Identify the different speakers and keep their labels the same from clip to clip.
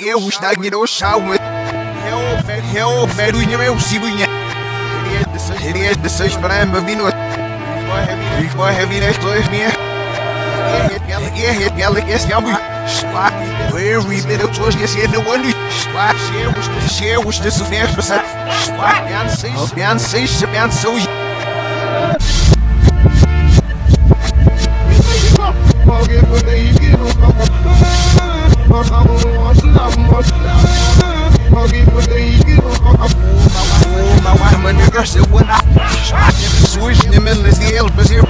Speaker 1: Eu está dinossauro. Eu mero e eu sigo em. Ele é de seis para mim. Vai. Hit yellow, yes, where we been up towards yes, yeah, no one. Swat, share was the share was this affair, but swat, Beyonce, Beyonce, Beyonce. My nigga said when I switch them in the hell, but here,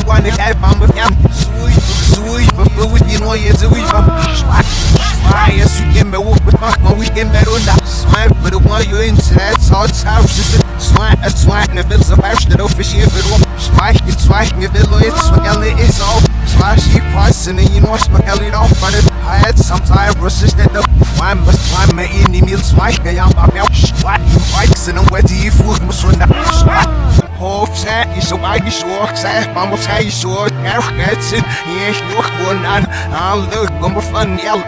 Speaker 1: they want to have bomb with them, switch, but with you know, yes, we from Yes, you can be walk with my we can be on that swamp, but the one you inside, so it's house is swamp, a swamp, and it's a house that official if it won't swag, it's swag, if it it's swag, it's all slash, you pass, and then you know, swag, it off, but it I had some time that the swam, but swam, my indie meal swag, I am my mouth, swag, bikes, and I'm wet to you, food, must run that Hoofdzaak is zo eigen zorg, zeg maar wat hij zorgt, erg net zit, hier is nog gewoon aan, aan leuk, kom maar van jou,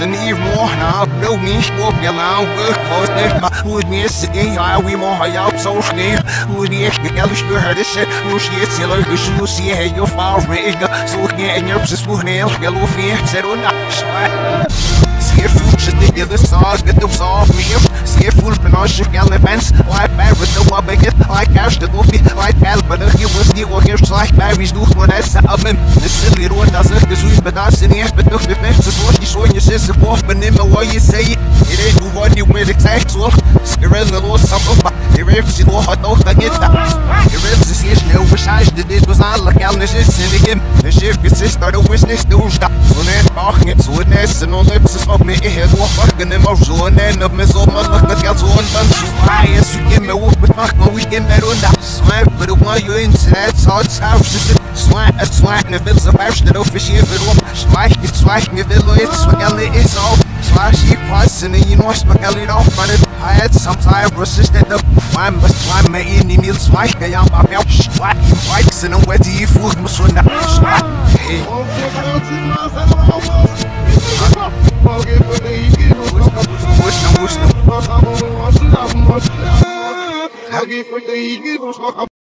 Speaker 1: en hier morgen, nou, wil niet op je lang, we kost niet, maar hoe het mis in ja, we mogen jou zo schneeuw, hoe die echt de geld is gehört, is het, hoe ze het heel hoe het je je je je je, er Ser full nigga the sauce, get them soft me Ser full penage, gale pants Like Barrett, the Like Albert, he was the Warriors Like Barry's duch, when I sat up him The silly road, das ist gesucht But that's in the ass, but doch the best is what you saw in your sister Boss, but never what you say it It ain't who what you with exact so Skirrel, the lost something But the rips, you know, hot dog, I get that The rips is here, no, wish I did it Was like Alan, it's just in again The ship gets it, started with this dude So then, talking it, so it nest And all lips is op me head Wat fucking in mijn zoon En op me zo maar lukt het geld zo'n dan zo Ah, it's how she said Swipe, it's swipe En wil ze buis Dat officieel verop Swipe, het swipe Je wil het Swagelle is al Swipe, she off But it I had some time resistant the Swime, but swime Me in the meal Swipe, ja, maar wel Swipe, bikes En dan werd die voer Me zo na
Speaker 2: حبيب الدين مصطفى